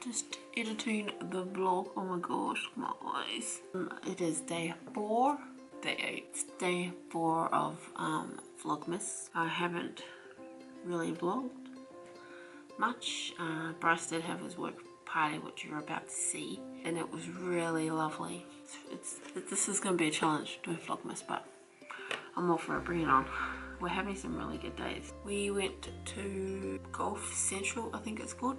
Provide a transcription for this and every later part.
starting the vlog. Oh my gosh, my eyes. Um, it is day four, day eight, day four of um, Vlogmas. I haven't really vlogged much. Uh, Bryce did have his work party, which you're about to see, and it was really lovely. It's, it's this is going to be a challenge doing Vlogmas, but I'm all for it. Bring it on. We're having some really good days. We went to Golf Central, I think it's called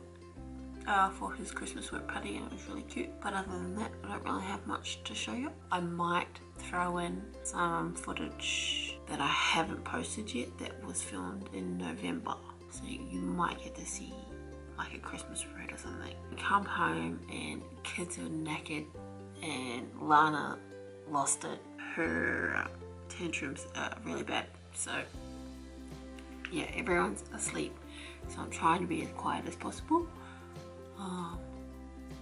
uh, for his Christmas work party and it was really cute. But other than that, I don't really have much to show you. I might throw in some footage that I haven't posted yet that was filmed in November. So you might get to see like a Christmas parade or something. We come home and kids are knackered and Lana lost it. Her tantrums are really bad. So yeah, everyone's asleep. So I'm trying to be as quiet as possible. Um,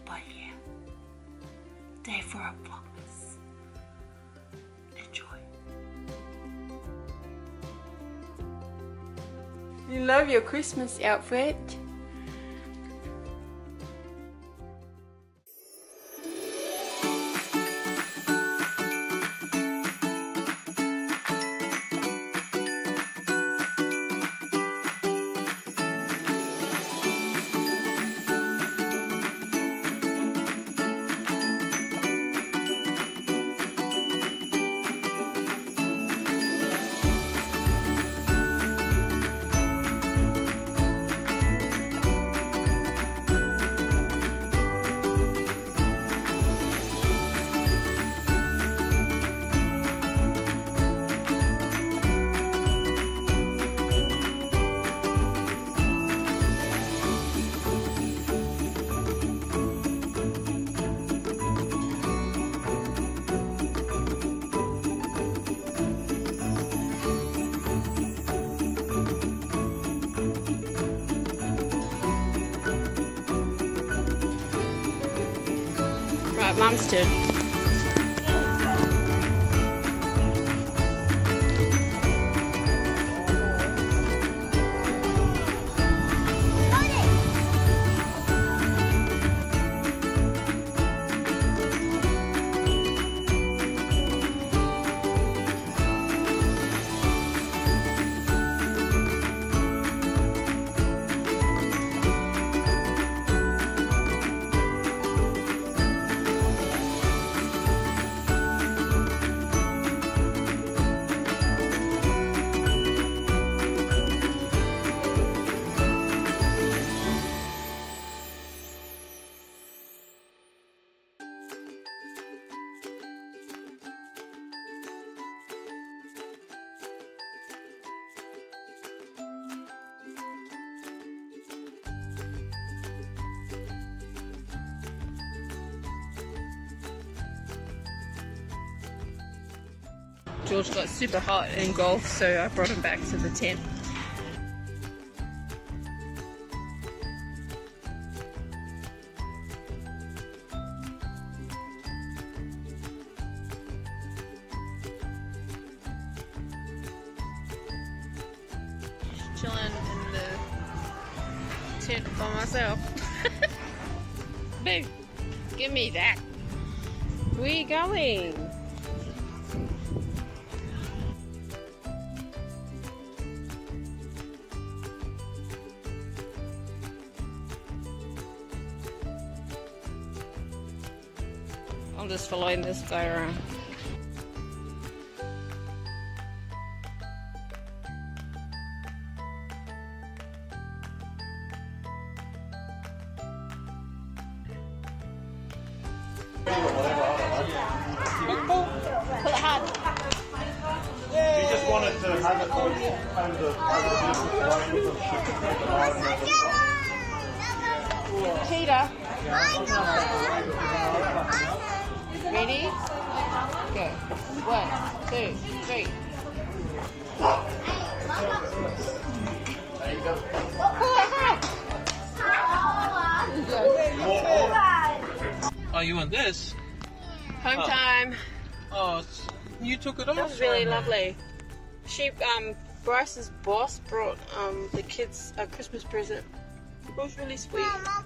but yeah, day four a vlogmas. Enjoy. You love your Christmas outfit. Right, Mum's George got super hot in golf, so I brought him back to the tent. Chilling in the tent by myself. Boo, give me that. Where going? I'm just following this guy around. Pull Ready? Go. One, two, three. Oh, you want this? Home Oh. time. Oh, you took it off. That was really lovely. She, um, Bryce's boss brought um the kids a Christmas present. It was really sweet. Mama,